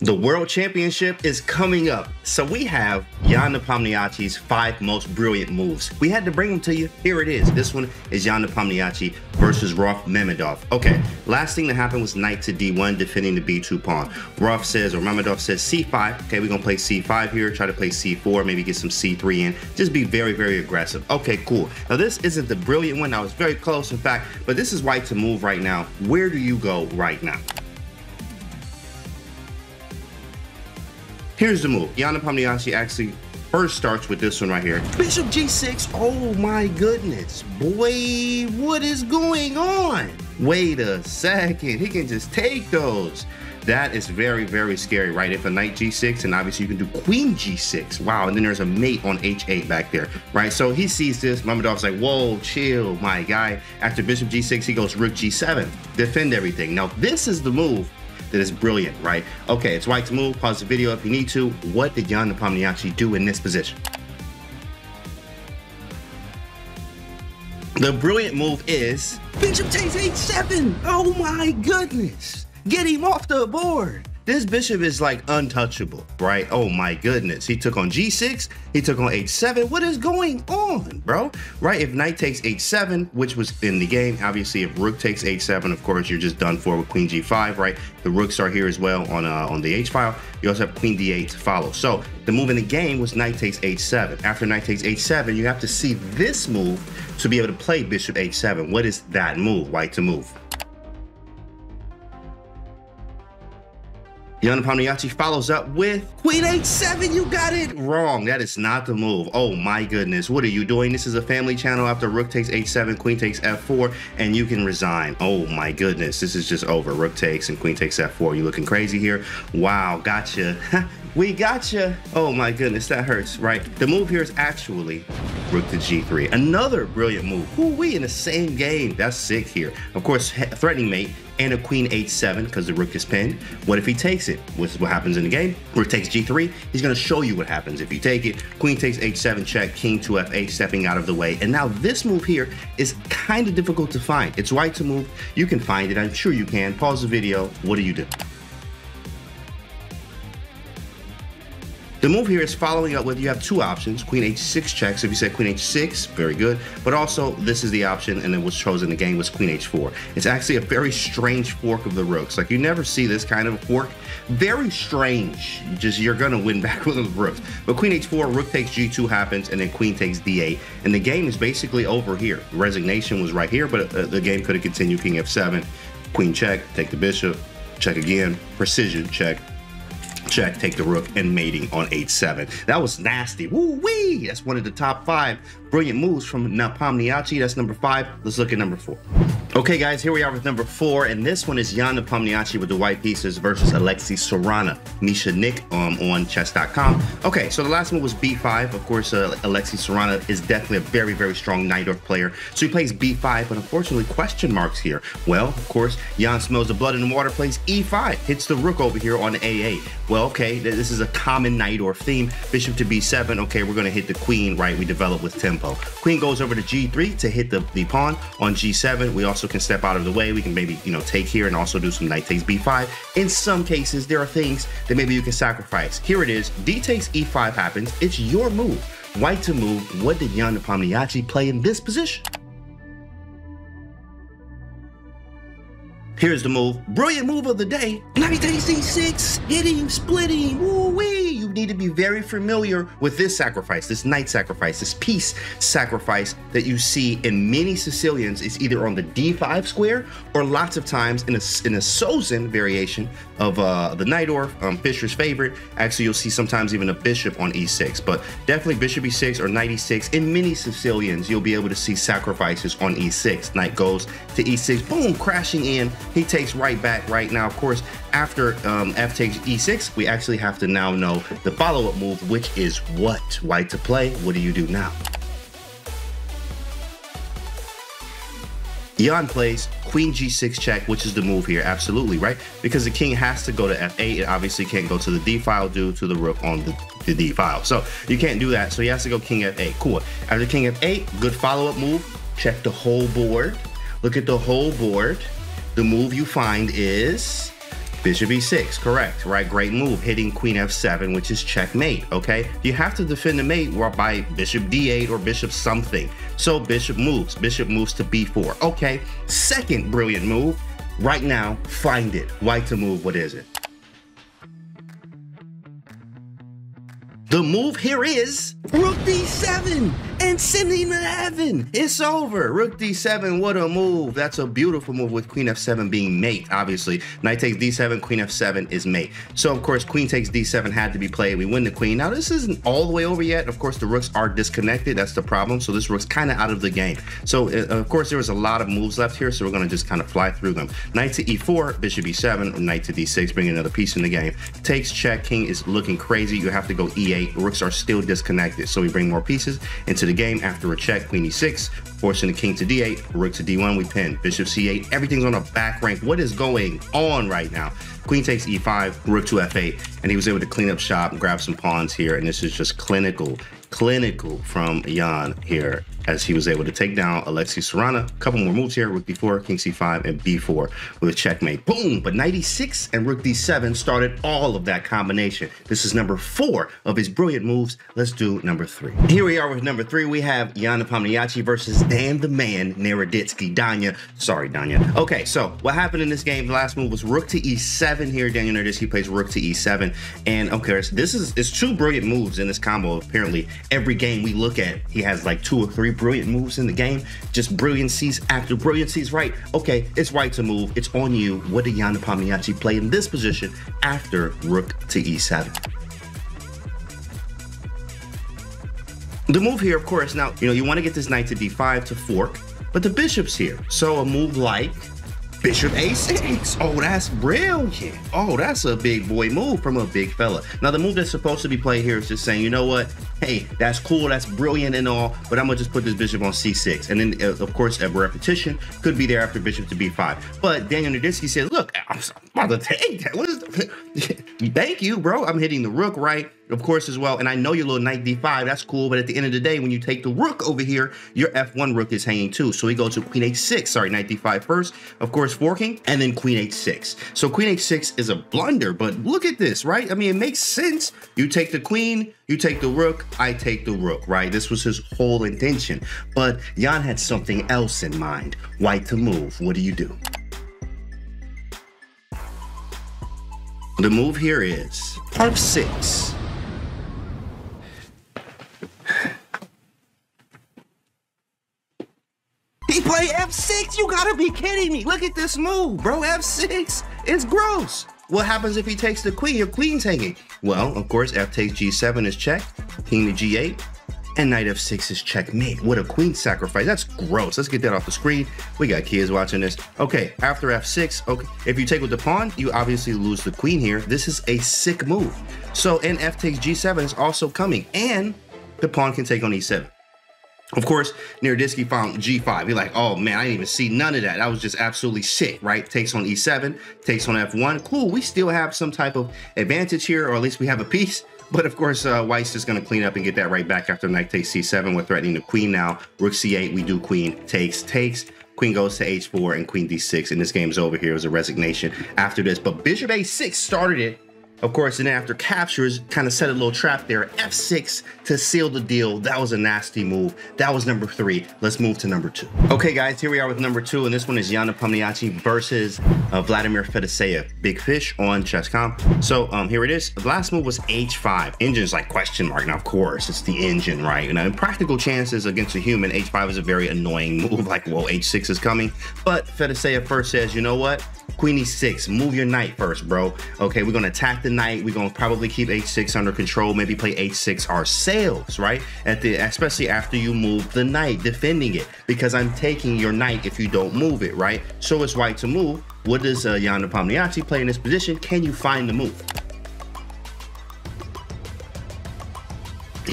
The World Championship is coming up, so we have Jan Nepomniachtchi's five most brilliant moves. We had to bring them to you. Here it is. This one is Jan Nepomniachtchi versus Rauf Mamedov. Okay, last thing that happened was knight to d1, defending the b2 pawn. Rauf says, or Mamedov says c5. Okay, we're gonna play c5 here, try to play c4, maybe get some c3 in. Just be very, very aggressive. Okay, cool. Now this isn't the brilliant one. I was very close, in fact, but this is white to move right now. Where do you go right now? Here's the move. Jan Nepomniachtchi actually first starts with this one right here. Bishop g6. Oh my goodness. Boy, what is going on? Wait a second. He can just take those. That is very, very scary, right? If a knight g6, and obviously you can do queen g6. Wow, and then there's a mate on h8 back there, right? So he sees this. Mamedov's like, whoa, chill, my guy. After bishop g6, he goes rook g7. Defend everything. Now, this is the move that is brilliant, right? Okay, it's white to move. Pause the video if you need to. What did Jan Nepomniachtchi do in this position? The brilliant move is Bishop takes h7. Oh my goodness. Get him off the board. This bishop is like untouchable, right? Oh my goodness. He took on g6, he took on h7. What is going on, bro? Right? If knight takes h7, which was in the game, obviously if rook takes h7, of course, you're just done for with queen g5, right? The rooks are here as well on uh, on the h file. You also have queen d8 to follow. So the move in the game was knight takes h7. After knight takes h7, you have to see this move to be able to play bishop h7. What is that move, white to move? Jan Nepomniachtchi follows up with Queen H7. You got it wrong. That is not the move. Oh my goodness. What are you doing? This is a family channel after Rook takes H7, Queen takes F4, and you can resign. Oh my goodness. This is just over. Rook takes and Queen takes F4. You looking crazy here? Wow, gotcha. we gotcha. Oh my goodness, that hurts, right? The move here is actually rook to g3. Another brilliant move. Who we in the same game? That's sick here. Of course, threatening mate and a queen h7 because the rook is pinned. What if he takes it? Which is what happens in the game. Rook takes g3. He's going to show you what happens if you take it. Queen takes h7 check, king to f8 stepping out of the way. And now this move here is kind of difficult to find. It's right to move. You can find it. I'm sure you can. Pause the video. What do you do? The move here is following up with you have two options, queen h6 checks. If you said queen h6, very good. But also, this is the option, and it was chosen the game was queen h4. It's actually a very strange fork of the rooks. Like you never see this kind of fork. Very strange. Just you're gonna win back with the rooks. But queen h4, rook takes g2 happens, and then queen takes d8, and the game is basically over here. Resignation was right here, but uh, the game could have continued. King f7, queen check, take the bishop, check again, precision check, check, take the rook, and mating on h7. That was nasty. Woo wee! That's one of the top five brilliant moves from Nepomniachtchi. That's number five. Let's look at number four. Okay, guys, here we are with number four, and this one is Yana Nepomniachtchi with the white pieces versus Alexei Sarana. Misha Nick um, on chess.com. Okay, so the last one was b5. Of course, uh, Alexei Sarana is definitely a very, very strong Najdorf player. So he plays b5, but unfortunately, question marks here. Well, of course, Jan smells the blood in the water, plays e5, hits the rook over here on a8. Well, okay, this is a common Najdorf theme. Bishop to b7. Okay, we're going to hit the queen, right? We develop with tempo. Queen goes over to g3 to hit the, the pawn on g7. We also also can step out of the way. We can maybe, you know, take here and also do some knight takes b5. In some cases, there are things that maybe you can sacrifice. Here it is. D takes e5 happens. It's your move. White to move. What did Jan Nepomniachtchi play in this position? Here's the move. Brilliant move of the day. Knight takes c6. Hitting, splitting. Woo-wee. Need to be very familiar with this sacrifice, this knight sacrifice, this piece sacrifice that you see in many Sicilians. It's either on the d5 square or lots of times in a, in a Sozin variation of uh, the Najdorf, um, Fischer's favorite. Actually, you'll see sometimes even a bishop on e6, but definitely bishop e6 or knight e6. In many Sicilians, you'll be able to see sacrifices on e6. Knight goes to e6, boom, crashing in he takes right back right now. Of course, after um, f takes e6, we actually have to now know the follow-up move, which is what? White to play. What do you do now? Jan plays queen g6 check, which is the move here, absolutely, right? Because the king has to go to f8. It obviously can't go to the d file due to the rook on the, the d file. So you can't do that. So he has to go king f8. Cool. After king f8, good follow-up move. Check the whole board. Look at the whole board the move you find is Bishop e6, correct, right? Great move, hitting queen f7, which is checkmate, okay? You have to defend the mate by bishop d8 or bishop something. So bishop moves, bishop moves to b4. Okay, second brilliant move, right now, find it. White to move, what is it? The move here is Rook D7 and sending to heaven. It's over. Rook D7, what a move. That's a beautiful move with Queen F7 being mate, obviously. Knight takes D7, Queen F7 is mate. So, of course, Queen takes D7 had to be played. We win the Queen. Now, this isn't all the way over yet. Of course, the Rooks are disconnected. That's the problem. So, this Rook's kind of out of the game. So, uh, of course, there was a lot of moves left here. So, we're going to just kind of fly through them. Knight to E4, Bishop E7, Knight to D6, bringing another piece in the game. Takes check. King is looking crazy. You have to go E8 rooks are still disconnected. So we bring more pieces into the game after a check, queen e6, forcing the king to d8, rook to d1, we pin, bishop c8, everything's on a back rank. What is going on right now? Queen takes e5, rook to f8, and he was able to clean up shop and grab some pawns here, and this is just clinical clinical from Jan here as he was able to take down Alexei Sarana. A couple more moves here, rook d4, king c5, and b4 with a checkmate. Boom! But knight e6 and rook d7 started all of that combination. This is number four of his brilliant moves. Let's do number three. Here we are with number three. We have Yana Nepomniachtchi versus Dan the Man Naroditsky. Danya, sorry, Danya. Okay, so what happened in this game? The last move was rook to e7 here. Daniel Naroditsky plays rook to e7. And okay, this is it's two brilliant moves in this combo, apparently every game we look at, he has like two or three brilliant moves in the game. Just brilliancies after brilliancies, right? Okay, it's right to move. It's on you. What did Jan Nepomniachtchi play in this position after rook to e7? The move here, of course, now, you know, you want to get this knight to d5 to fork, but the bishop's here. So a move like Bishop A6. Oh, that's brilliant. Oh, that's a big boy move from a big fella. Now, the move that's supposed to be played here is just saying, you know what? Hey, that's cool, that's brilliant and all, but I'm gonna just put this bishop on c6. And then, uh, of course, a repetition could be there after bishop to b5. But Daniel Naroditsky says, look, I'm about to take that. What is the... Thank you, bro. I'm hitting the rook right of course, as well. And I know your little knight d5, that's cool. But at the end of the day, when you take the rook over here, your f1 rook is hanging too. So we go to queen h6, sorry, knight d5 first, of course, forking, and then queen h6. So queen h6 is a blunder, but look at this, right? I mean, it makes sense. You take the queen, you take the rook, I take the rook, right? This was his whole intention. But Jan had something else in mind. White to move, what do you do? The move here is f6. He played F6? You gotta be kidding me. Look at this move, bro. F6 is gross. What happens if he takes the queen? Your queen's hanging. Well, of course, F takes G7 is check, king to G8, and knight F6 is checkmate. What a queen sacrifice. That's gross. Let's get that off the screen. We got kids watching this. Okay, after F6, okay, if you take with the pawn, you obviously lose the queen here. This is a sick move. So, and F takes G7 is also coming, and the pawn can take on E7. Of course, Naroditsky found G5. He's like, oh man, I didn't even see none of that. That was just absolutely sick, right? Takes on E7, takes on F1. Cool, we still have some type of advantage here, or at least we have a piece. But of course, uh, White's just going to clean up and get that right back after knight takes C7. We're threatening the queen now. Rook C8, we do queen takes, takes. Queen goes to H4 and queen D6. And this game's over here. It was a resignation after this. But Bishop A6 started it of course, and after captures, kind of set a little trap there. F6 to seal the deal. That was a nasty move. That was number three. Let's move to number two. Okay, guys, here we are with number two, and this one is Yana Nepomniachtchi versus uh, Vladimir Fedoseev. Big fish on chess.com. So um, here it is. The last move was H5. Engine's like question mark. Now, of course, it's the engine, right? And in practical chances against a human, H5 is a very annoying move. Like, well, H6 is coming. But Fedoseev first says, you know what? Queen e6, move your knight first, bro. Okay, we're gonna attack the knight. We're gonna probably keep h6 under control. Maybe play h6 ourselves, right? At the especially after you move the knight, defending it, because I'm taking your knight if you don't move it, right? So it's white to move. What does uh, Jan Nepomniachtchi play in this position? Can you find the move?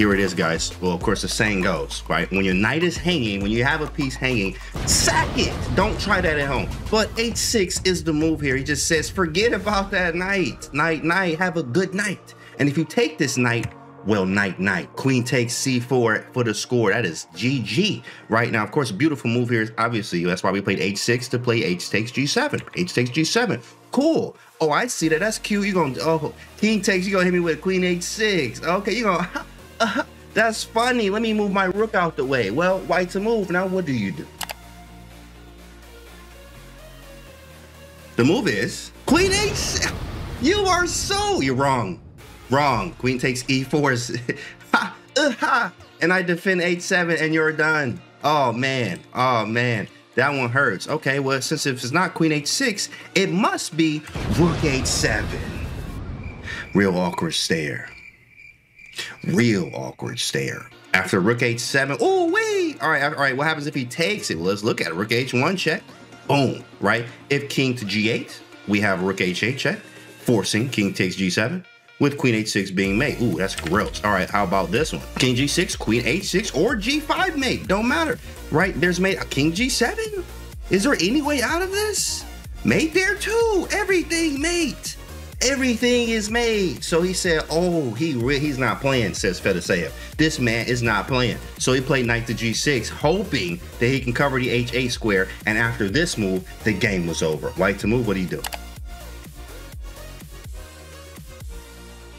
Here it is, guys. Well, of course, the saying goes, right? When your knight is hanging, when you have a piece hanging, sack it. Don't try that at home. But h6 is the move here. He just says, forget about that knight. Knight, knight, have a good night. And if you take this knight, well, night, night. Queen takes c4 for the score. That is GG. Right now, of course, beautiful move here is obviously that's why we played h6 to play h takes g7. h takes g7. Cool. Oh, I see that. That's cute. You're going to, oh, king takes, you're going to hit me with queen h6. Okay, you're going to, uh, that's funny. Let me move my rook out the way. Well, white to move. Now, what do you do? The move is queen h6. You are so, you're wrong. Wrong. Queen takes e4. ha, uh, ha. And I defend h7 and you're done. Oh, man. Oh, man. That one hurts. Okay, well, since if it's not queen h6, it must be rook h7. Real awkward stare. Real awkward stare. After rook h7, oh, wait. All right, all right, what happens if he takes it? Let's look at it. Rook h1 check. Boom, right? If king to g8, we have rook h8 check, forcing king takes g7 with queen h6 being mate. Ooh, that's gross. All right, how about this one? King g6, queen h6, or g5 mate. Don't matter, right? There's mate. A uh, king g7? Is there any way out of this? Mate there too. Everything mate. Everything is made. So he said, oh, he he's not playing, says Fedoseev. This man is not playing. So he played knight to g6, hoping that he can cover the h8 square. And after this move, the game was over. White to move, what do you do?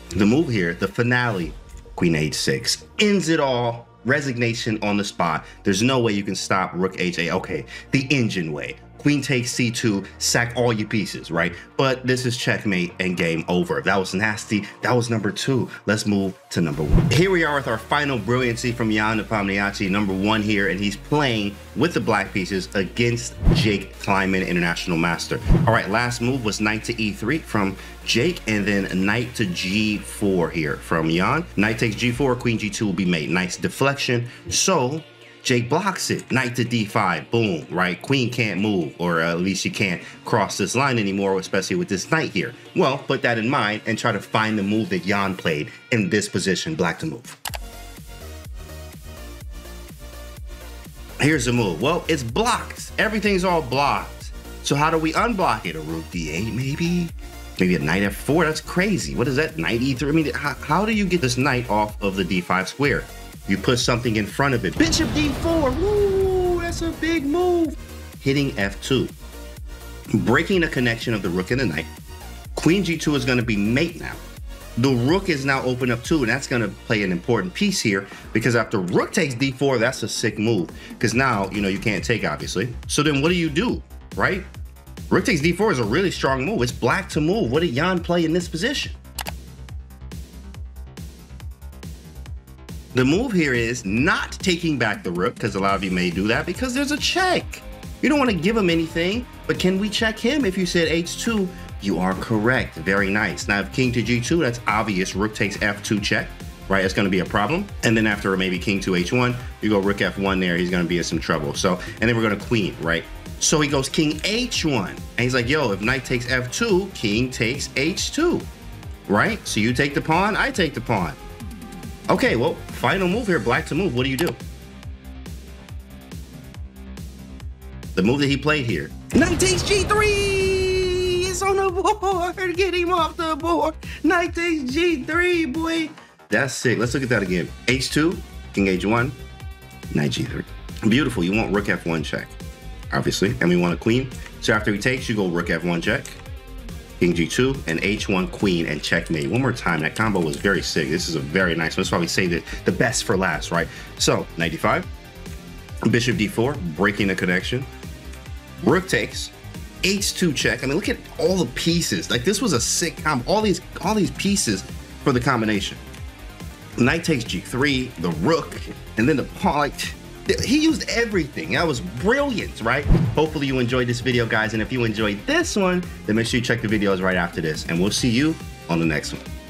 The move here, the finale, queen h6, ends it all. Resignation on the spot. There's no way you can stop rook h8. Okay, the engine way queen takes c2, sack all your pieces, right? But this is checkmate and game over. That was nasty. That was number two. Let's move to number one. Here we are with our final brilliancy from Jan Nepomniachtchi, number one here, and he's playing with the black pieces against Jake Kleinman, International Master. All right, last move was knight to e3 from Jake, and then knight to g4 here from Jan. Knight takes g4, queen g2 will be made. Nice deflection. So Jake blocks it. Knight to d5. Boom, right? Queen can't move, or at least she can't cross this line anymore, especially with this knight here. Well, put that in mind and try to find the move that Jan played in this position, black to move. Here's the move. Well, it's blocked. Everything's all blocked. So how do we unblock it? A rook d8, maybe? Maybe a knight f4? That's crazy. What is that? Knight e3? I mean, how, how do you get this knight off of the d5 square? You put something in front of it. Bishop d4. Woo, that's a big move. Hitting f2. Breaking the connection of the rook and the knight. Queen g2 is going to be mate now. The rook is now open up too, and that's going to play an important piece here because after rook takes d4, that's a sick move because now, you know, you can't take, obviously. So then what do you do, right? Rook takes d4 is a really strong move. It's black to move. What did Jan play in this position? The move here is not taking back the rook, because a lot of you may do that, because there's a check. You don't want to give him anything, but can we check him? If you said h2, you are correct. Very nice. Now, if king to g2, that's obvious. Rook takes f2 check, right? It's going to be a problem. And then after maybe king to h1, you go rook f1 there. He's going to be in some trouble. So, and then we're going to queen, right? So he goes king h1. And he's like, yo, if knight takes f2, king takes h2, right? So you take the pawn, I take the pawn. Okay, well, final move here, black to move. What do you do? The move that he played here. Knight takes G3! It's on the board! Get him off the board! Knight takes G3, boy! That's sick. Let's look at that again. H2, King H1, Knight G3. Beautiful. You want Rook F1 check, obviously. And we want a queen. So after he takes, you go Rook F1 check. King G2, and H1 Queen, and checkmate. One more time, that combo was very sick. This is a very nice one. That's why we saved it the best for last, right? So, 95, Bishop D4, breaking the connection. Rook takes, H2 check. I mean, look at all the pieces. Like this was a sick combo. All these, all these pieces for the combination. Knight takes G3, the rook, and then the pawn. Like, he used everything. That was brilliant, right? Hopefully you enjoyed this video, guys. And if you enjoyed this one, then make sure you check the videos right after this. And we'll see you on the next one.